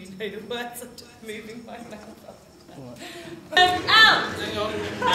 me know the words. I'm just moving my mouth. Out.